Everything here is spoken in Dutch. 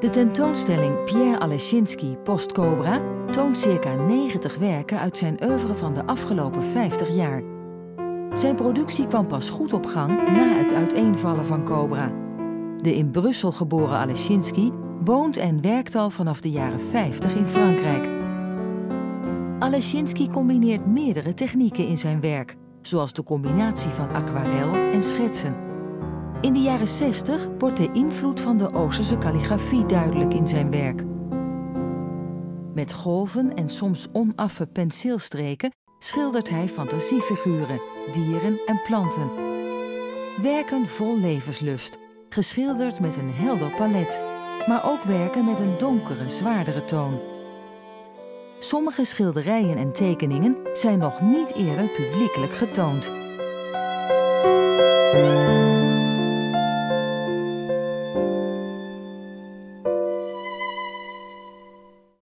De tentoonstelling Pierre Alesinski Post Cobra toont circa 90 werken uit zijn oeuvre van de afgelopen 50 jaar. Zijn productie kwam pas goed op gang na het uiteenvallen van Cobra. De in Brussel geboren Alesinski woont en werkt al vanaf de jaren 50 in Frankrijk. Alesinski combineert meerdere technieken in zijn werk, zoals de combinatie van aquarel en schetsen. In de jaren 60 wordt de invloed van de Oosterse kalligrafie duidelijk in zijn werk. Met golven en soms onaffe penseelstreken schildert hij fantasiefiguren, dieren en planten. Werken vol levenslust, geschilderd met een helder palet, maar ook werken met een donkere, zwaardere toon. Sommige schilderijen en tekeningen zijn nog niet eerder publiekelijk getoond.